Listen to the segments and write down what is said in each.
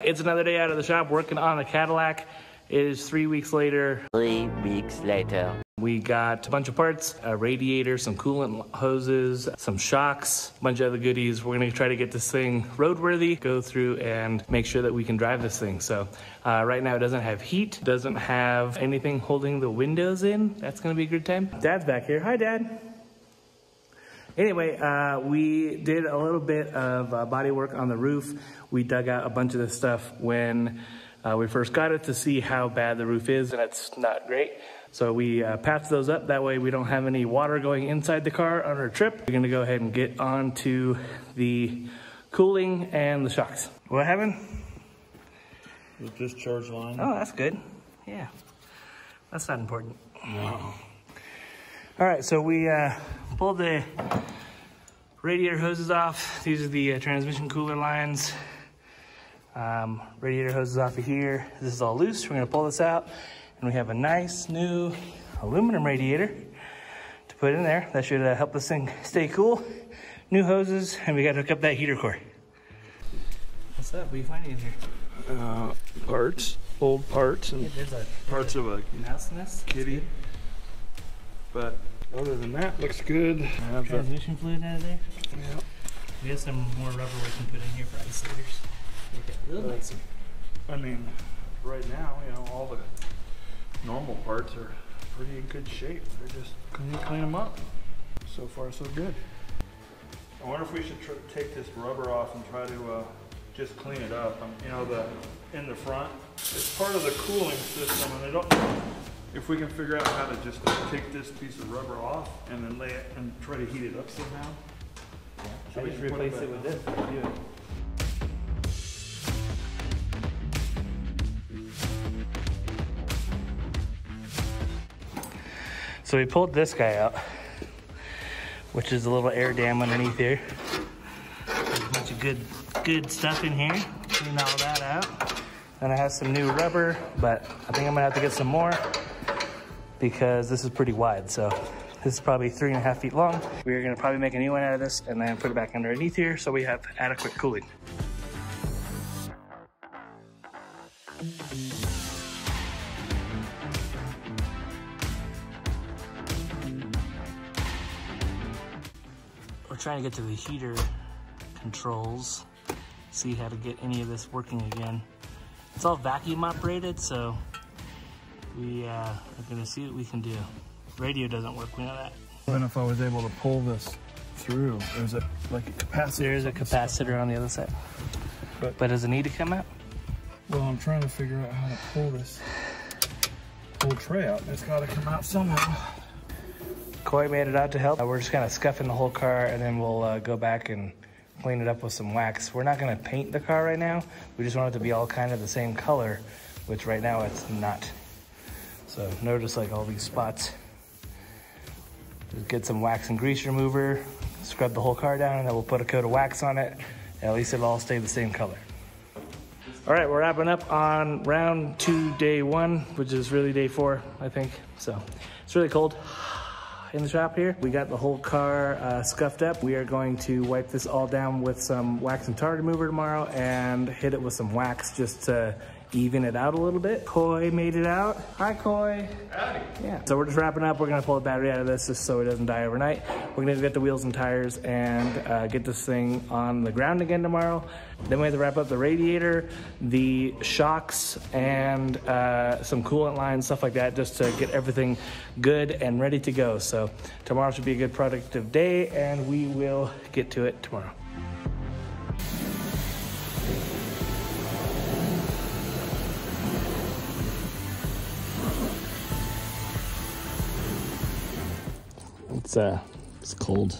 It's another day out of the shop working on the Cadillac. It is three weeks later. Three weeks later. We got a bunch of parts, a radiator, some coolant hoses, some shocks, a bunch of other goodies. We're gonna try to get this thing roadworthy, go through and make sure that we can drive this thing. So uh, right now it doesn't have heat, doesn't have anything holding the windows in. That's gonna be a good time. Dad's back here. Hi, Dad. Anyway, uh, we did a little bit of uh, body work on the roof. We dug out a bunch of this stuff when uh, we first got it to see how bad the roof is, and it's not great. So we uh, patched those up. That way we don't have any water going inside the car on our trip. We're gonna go ahead and get on to the cooling and the shocks. What happened? The discharge line. Oh, that's good. Yeah, that's not important. No. All right, so we uh, pulled the radiator hoses off. These are the uh, transmission cooler lines. Um, radiator hoses off of here. This is all loose. We're gonna pull this out and we have a nice new aluminum radiator to put in there. That should uh, help this thing stay cool. New hoses and we gotta hook up that heater core. What's up? What are you finding in here? Uh, parts, old parts, and Yeah, there's a parts of a mouse nest. kitty. But other than that, looks good. I have the- Transmission fluid out of there. yeah. We have some more rubber we can put in here for isolators. Make it real nice. I mean, right now, you know, all the normal parts are pretty in good shape. They're just clean, clean them up. So far, so good. I wonder if we should tr- take this rubber off and try to uh, just clean it up. Um, you know, the in the front, it's part of the cooling system, and I don't know if we can figure out how to just take this piece of rubber off and then lay it and try to heat it up somehow. I just replace it with this. Yeah. So we pulled this guy out, which is a little air dam underneath here. There's a bunch of good, good stuff in here. Clean all that out. And I have some new rubber, but I think I'm gonna have to get some more because this is pretty wide. So this is probably three and a half feet long. We're gonna probably make a new one out of this and then put it back underneath here so we have adequate cooling. We're trying to get to the heater controls, see how to get any of this working again. It's all vacuum operated, so we uh, are gonna see what we can do. Radio doesn't work, we know that. Even if I was able to pull this through, there's a like a capacitor. There's a capacitor on the other side. But- But does it need to come out? Well, I'm trying to figure out how to pull this whole tray out. It's got to come out somehow. Coy made it out to help. Uh, We're just kind of scuffing the whole car and then we'll uh, go back and clean it up with some wax. We're not gonna paint the car right now. We just want it to be all kind of the same color, which right now it's not. So notice like all these spots. Just get some wax and grease remover, scrub the whole car down, and then we'll put a coat of wax on it. At least it'll all stay the same color. All right, we're wrapping up on round two, day one, which is really day four, I think. So it's really cold in the shop here. We got the whole car uh, scuffed up. We are going to wipe this all down with some wax and tar remover tomorrow and hit it with some wax just to even it out a little bit. Koi made it out. Hi, Koi. Howdy. Yeah. So we're just wrapping up. We're gonna pull the battery out of this just so it doesn't die overnight. We're gonna get the wheels and tires and uh, get this thing on the ground again tomorrow. Then we have to wrap up the radiator, the shocks, and uh, some coolant lines, stuff like that, just to get everything good and ready to go. So tomorrow should be a good productive day, and we will get to it tomorrow. It's uh, it's cold.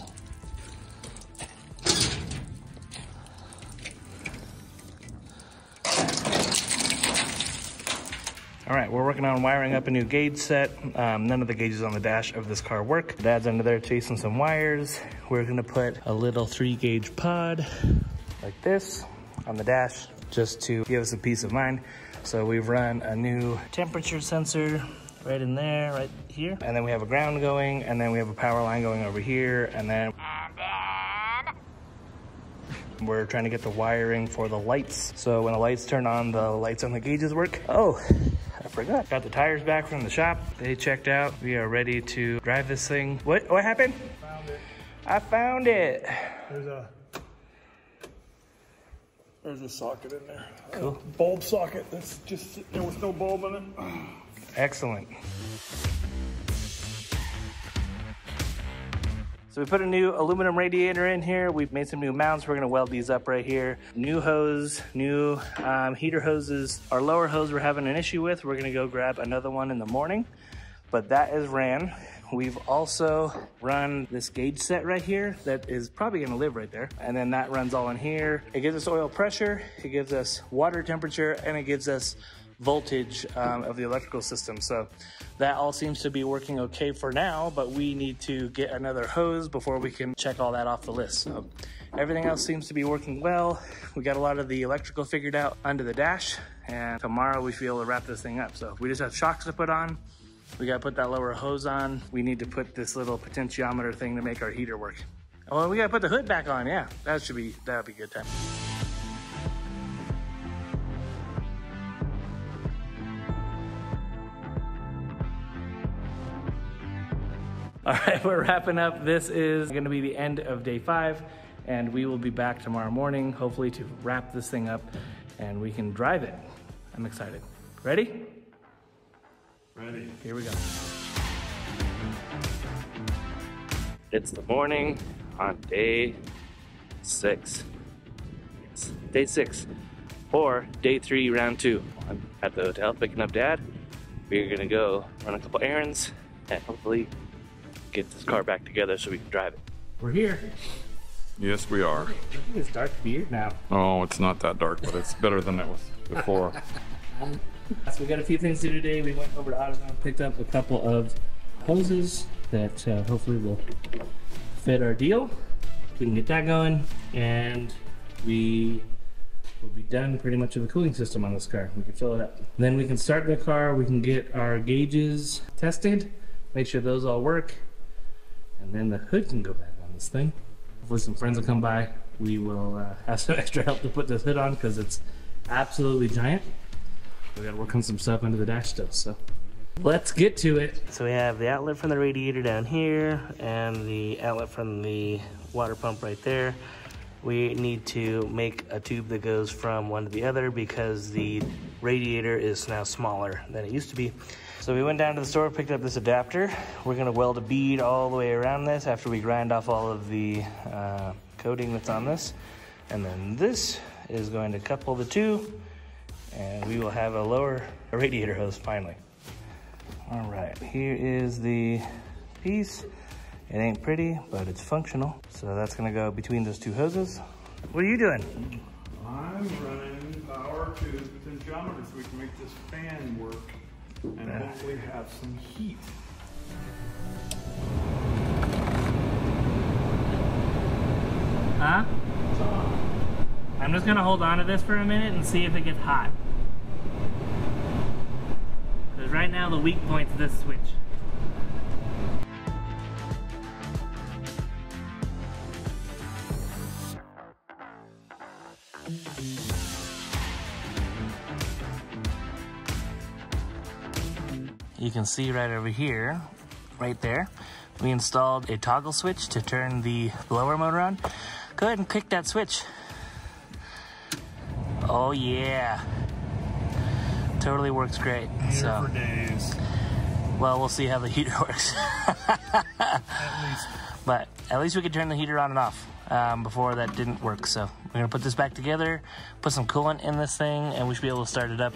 All right, we're working on wiring up a new gauge set. Um, none of the gauges on the dash of this car work. Dad's under there chasing some wires. We're gonna put a little three gauge pod like this on the dash just to give us a peace of mind. So we've run a new temperature sensor right in there, right here. And then we have a ground going, and then we have a power line going over here, and then We're trying to get the wiring for the lights. So when the lights turn on, the lights on the gauges work. Oh, I forgot. Got the tires back from the shop. They checked out. We are ready to drive this thing. What, what happened? Found it. I found it. There's a there's a socket in there. Cool. A bulb socket that's just sitting there with no bulb in it. Excellent. So we put a new aluminum radiator in here. We've made some new mounts. We're gonna weld these up right here. New hose, new um, heater hoses. Our lower hose we're having an issue with. We're gonna go grab another one in the morning, but that is ran. We've also run this gauge set right here that is probably gonna live right there. And then that runs all in here. It gives us oil pressure, it gives us water temperature, and it gives us voltage um, of the electrical system. So that all seems to be working okay for now, but we need to get another hose before we can check all that off the list. So everything else seems to be working well. We got a lot of the electrical figured out under the dash and tomorrow we should be able to wrap this thing up. So we just have shocks to put on. We gotta put that lower hose on. We need to put this little potentiometer thing to make our heater work. Oh, we gotta put the hood back on. Yeah, that should be, that'd be good time. All right, we're wrapping up. This is gonna be the end of day five, and we will be back tomorrow morning, hopefully to wrap this thing up and we can drive it. I'm excited. Ready? Ready. Here we go. It's the morning on day six. It's day six, or day three, round two. I'm at the hotel picking up dad. We're gonna go run a couple errands and hopefully get this car back together so we can drive it. We're here. Yes, we are. Look at this dark beard now. Oh, it's not that dark, but it's better than it was before. So we got a few things to do today. We went over to AutoZone, picked up a couple of hoses that uh, hopefully will fit our deal. We can get that going, and we will be done pretty much with the cooling system on this car. We can fill it up. Then we can start the car. We can get our gauges tested, make sure those all work, and then the hood can go back on this thing. Hopefully, some friends will come by. We will uh, have some extra help to put this hood on because it's absolutely giant. We gotta work on some stuff under the dash still, so. Let's get to it. So we have the outlet from the radiator down here and the outlet from the water pump right there. We need to make a tube that goes from one to the other because the radiator is now smaller than it used to be. So we went down to the store, picked up this adapter. We're gonna weld a bead all the way around this after we grind off all of the uh, coating that's on this. And then this is going to couple the two and we will have a lower radiator hose finally. All right, here is the piece. It ain't pretty, but it's functional. So that's gonna go between those two hoses. What are you doing? I'm running power to the potentiometer so we can make this fan work and hopefully have some heat. Huh? I'm just gonna hold on to this for a minute and see if it gets hot. Because right now the weak point's this switch. You can see right over here, right there, we installed a toggle switch to turn the blower motor on. Go ahead and click that switch. Oh yeah. Totally works great. Here so, for days. well, we'll see how the heater works. At but at least we could turn the heater on and off. Um, before that didn't work, so we're gonna put this back together, put some coolant in this thing, and we should be able to start it up.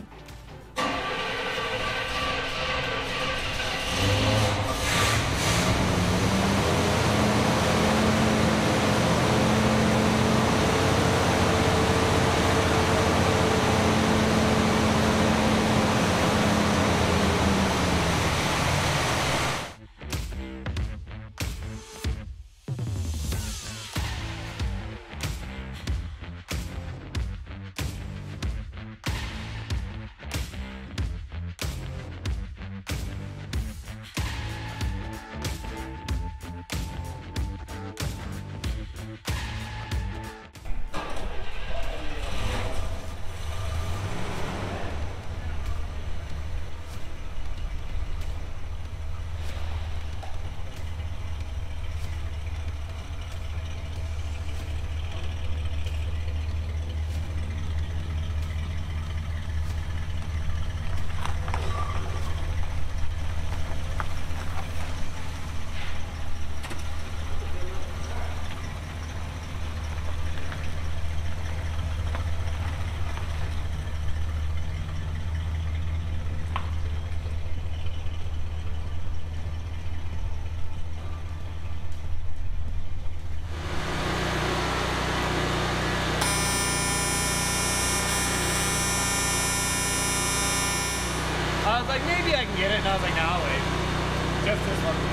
I can get it. And I was like, no, I'll wait. Just this working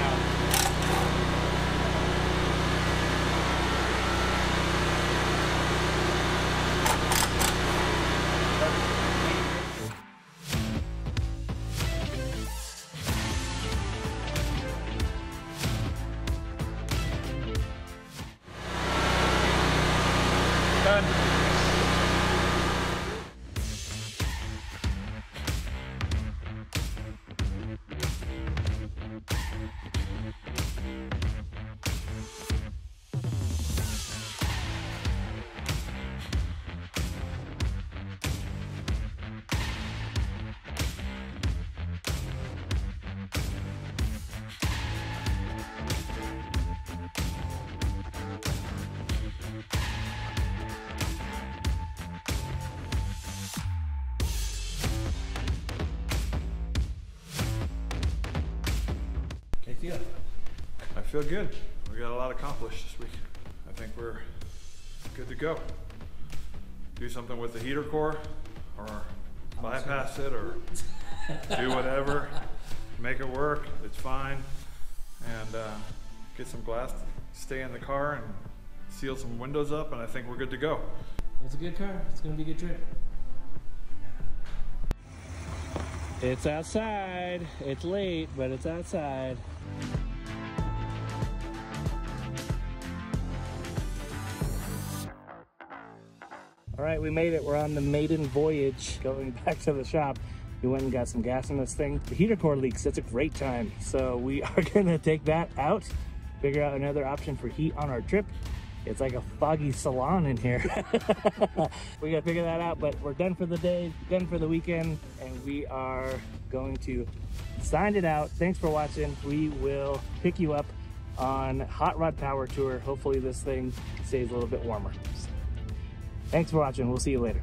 Okay, feel. I feel good. We got a lot accomplished this week. I think we're good to go. Do something with the heater core or bypass it or do whatever. Make it work. It's fine. And uh, get some glass to stay in the car and seal some windows up and I think we're good to go. It's a good car. It's gonna be a good trip. It's outside. It's late, but it's outside. Right, we made it. We're on the maiden voyage going back to the shop. We went and got some gas in this thing. The heater core leaks. That's a great time. So we are gonna take that out, figure out another option for heat on our trip. It's like a foggy salon in here. we gotta figure that out, but we're done for the day, done for the weekend, and we are going to sign it out. Thanks for watching. We will pick you up on Hot Rod Power Tour. Hopefully this thing stays a little bit warmer. Thanks for watching. We'll see you later.